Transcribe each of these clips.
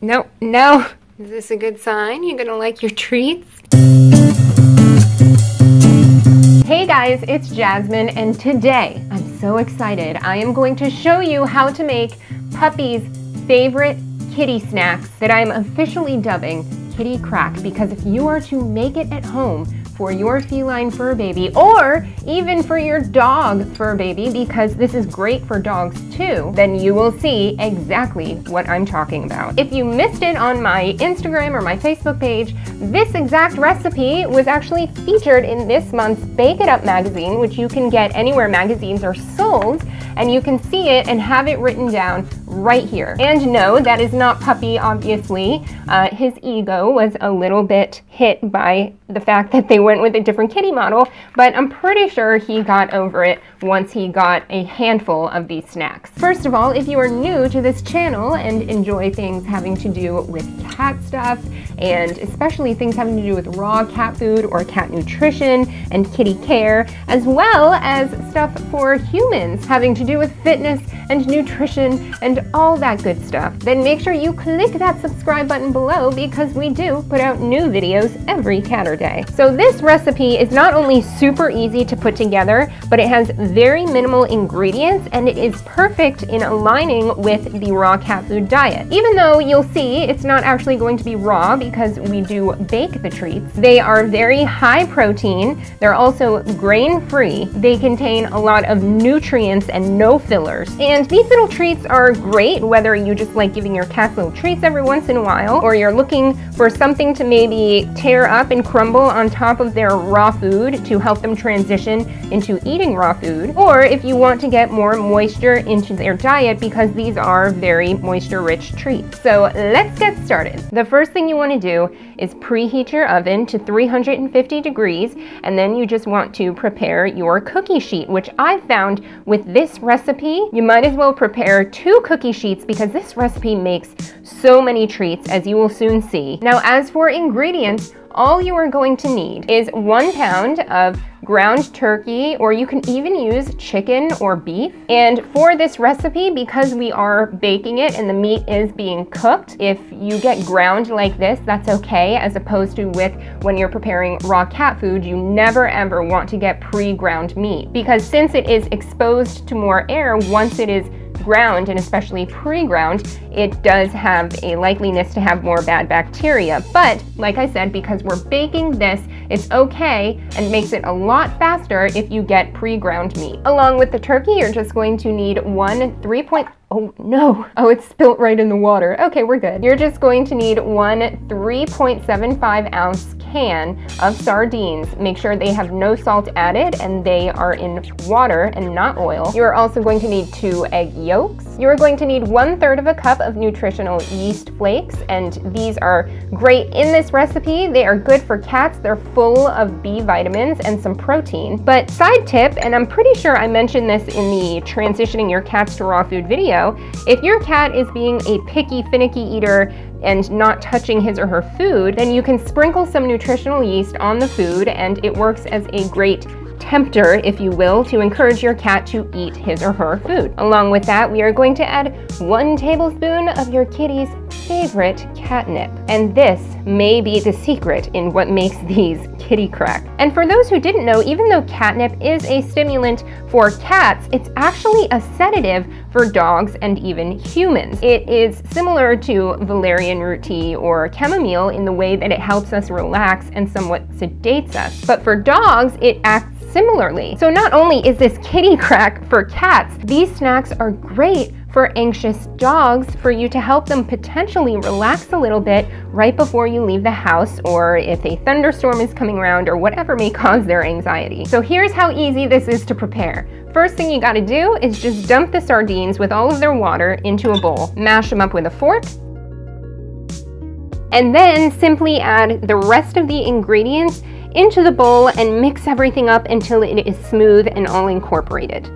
No, no. Is this a good sign? You're gonna like your treats? Hey guys, it's Jasmin, and today I'm so excited. I am going to show you how to make Puppy's favorite kitty snacks that I'm officially dubbing Kitty Crack because if you are to make it at home, for your feline fur baby or even for your dog fur baby because this is great for dogs too, then you will see exactly what I'm talking about. If you missed it on my Instagram or my Facebook page, this exact recipe was actually featured in this month's Bake It Up magazine, which you can get anywhere magazines are sold, and you can see it and have it written down right here. And no, that is not Puppy, obviously. Uh, his ego was a little bit hit by the fact that they went with a different kitty model, but I'm pretty sure he got over it once he got a handful of these snacks. First of all, if you are new to this channel and enjoy things having to do with cat stuff, and especially things having to do with raw cat food or cat nutrition and kitty care, as well as stuff for humans having to do with fitness and nutrition and all that good stuff, then make sure you click that subscribe button below because we do put out new videos every Caturday. So this recipe is not only super easy to put together, but it has very minimal ingredients and it is perfect in aligning with the raw cat food diet. Even though you'll see it's not actually going to be raw because we do bake the treats, they are very high protein. They're also grain free. They contain a lot of nutrients and no fillers. And these little treats are great whether you just like giving your cats little treats every once in a while or you're looking for something to maybe tear up and crumble on top of their raw food to help them transition into eating raw food, or if you want to get more moisture into their diet because these are very moisture rich treats. So let's get started. The first thing you want to do is preheat your oven to 350 degrees and then you just want to prepare your cookie sheet, which I found with this recipe, you might as well prepare two cookie sheets because this recipe makes so many treats as you will soon see. Now as for ingredients, all you are going to need is one pound of ground turkey, or you can even use chicken or beef. And for this recipe, because we are baking it and the meat is being cooked, if you get ground like this, that's okay, as opposed to with when you're preparing raw cat food, you never ever want to get pre-ground meat. Because since it is exposed to more air, once it is ground and especially pre-ground, it does have a likeliness to have more bad bacteria. But like I said, because we're baking this, it's okay and makes it a lot faster if you get pre-ground meat. Along with the turkey, you're just going to need one 3. Oh no, oh it's spilt right in the water. Okay, we're good. You're just going to need one 3.75 ounce can of sardines. Make sure they have no salt added and they are in water and not oil. You're also going to need two egg yolks. You're going to need one third of a cup of nutritional yeast flakes and these are great in this recipe. They are good for cats. They're full of B vitamins and some protein. But side tip, and I'm pretty sure I mentioned this in the transitioning your cats to raw food video, if your cat is being a picky, finicky eater and not touching his or her food, then you can sprinkle some nutritional yeast on the food and it works as a great tempter, if you will, to encourage your cat to eat his or her food. Along with that, we are going to add one tablespoon of your kitty's favorite catnip. And this may be the secret in what makes these kitty crack. And for those who didn't know, even though catnip is a stimulant for cats, it's actually a sedative for dogs and even humans. It is similar to valerian root tea or chamomile in the way that it helps us relax and somewhat sedates us. But for dogs, it acts similarly. So not only is this kitty crack for cats, these snacks are great for anxious dogs for you to help them potentially relax a little bit right before you leave the house or if a thunderstorm is coming around or whatever may cause their anxiety. So here's how easy this is to prepare. First thing you gotta do is just dump the sardines with all of their water into a bowl. Mash them up with a fork and then simply add the rest of the ingredients into the bowl and mix everything up until it is smooth and all incorporated.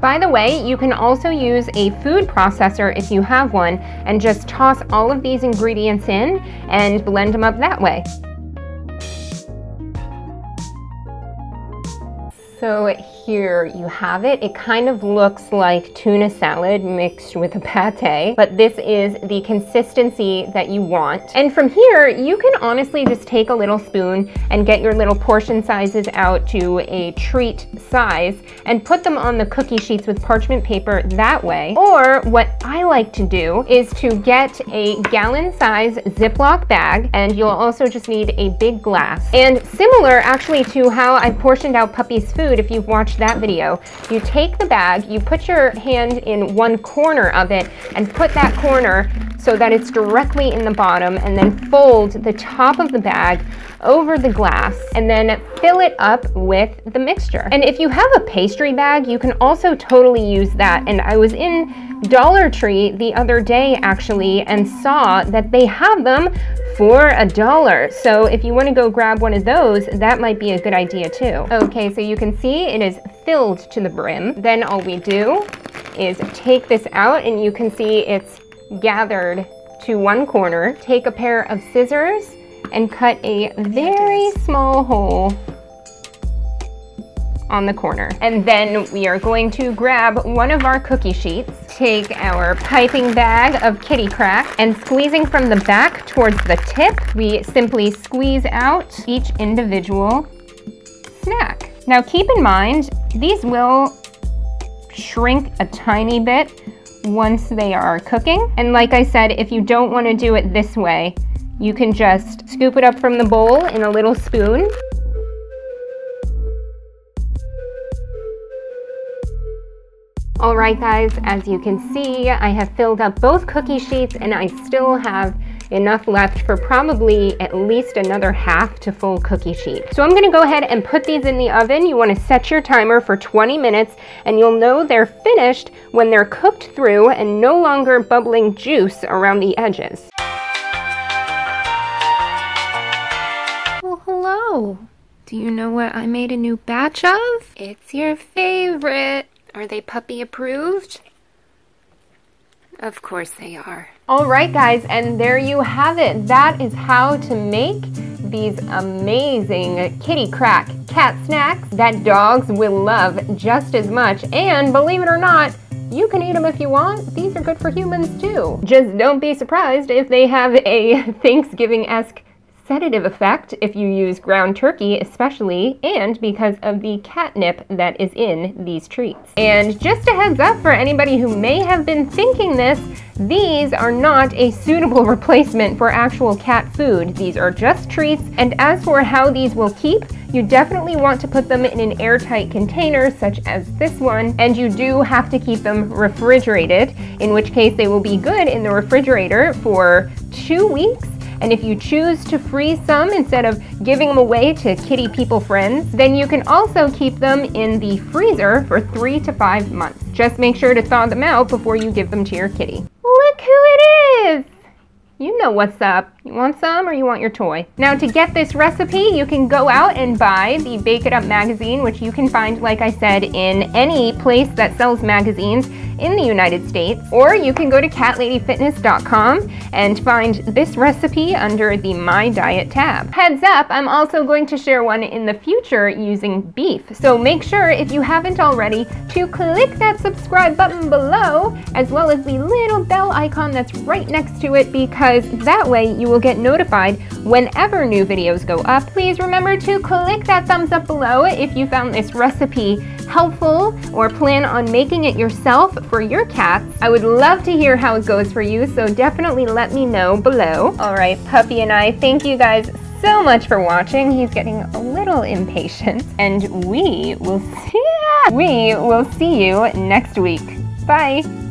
By the way, you can also use a food processor if you have one and just toss all of these ingredients in and blend them up that way. So here you have it. It kind of looks like tuna salad mixed with a pate, but this is the consistency that you want. And from here, you can honestly just take a little spoon and get your little portion sizes out to a treat size and put them on the cookie sheets with parchment paper that way. Or what I like to do is to get a gallon size Ziploc bag and you'll also just need a big glass. And similar actually to how I portioned out Puppy's food, if you've watched that video, you take the bag, you put your hand in one corner of it and put that corner so that it's directly in the bottom and then fold the top of the bag over the glass and then fill it up with the mixture. And if you have a pastry bag, you can also totally use that. And I was in Dollar Tree the other day actually and saw that they have them for a dollar. So if you want to go grab one of those, that might be a good idea too. Okay, so you can see it is filled to the brim. Then all we do is take this out and you can see it's gathered to one corner. Take a pair of scissors and cut a very small hole on the corner. And then we are going to grab one of our cookie sheets, take our piping bag of kitty crack, and squeezing from the back towards the tip, we simply squeeze out each individual snack. Now keep in mind, these will shrink a tiny bit once they are cooking. And like I said, if you don't want to do it this way, you can just scoop it up from the bowl in a little spoon. All right, guys, as you can see, I have filled up both cookie sheets and I still have enough left for probably at least another half to full cookie sheet. So I'm gonna go ahead and put these in the oven. You wanna set your timer for 20 minutes and you'll know they're finished when they're cooked through and no longer bubbling juice around the edges. Well, hello. Do you know what I made a new batch of? It's your favorite. Are they puppy approved? Of course they are. All right, guys, and there you have it. That is how to make these amazing kitty crack cat snacks that dogs will love just as much. And believe it or not, you can eat them if you want. These are good for humans too. Just don't be surprised if they have a Thanksgiving-esque sedative effect if you use ground turkey especially, and because of the catnip that is in these treats. And just a heads up for anybody who may have been thinking this, these are not a suitable replacement for actual cat food. These are just treats, and as for how these will keep, you definitely want to put them in an airtight container such as this one, and you do have to keep them refrigerated, in which case they will be good in the refrigerator for two weeks and if you choose to freeze some instead of giving them away to kitty people friends, then you can also keep them in the freezer for three to five months. Just make sure to thaw them out before you give them to your kitty. Look who it is! You know what's up. You want some or you want your toy? Now to get this recipe, you can go out and buy the Bake It Up magazine, which you can find, like I said, in any place that sells magazines in the United States. Or you can go to catladyfitness.com and find this recipe under the My Diet tab. Heads up, I'm also going to share one in the future using beef. So make sure, if you haven't already, to click that subscribe button below, as well as the little bell icon that's right next to it because that way you will get notified whenever new videos go up. Please remember to click that thumbs up below if you found this recipe helpful or plan on making it yourself for your cats. I would love to hear how it goes for you, so definitely let me know below. All right, Puppy and I, thank you guys so much for watching. He's getting a little impatient, and we will see, we will see you next week. Bye.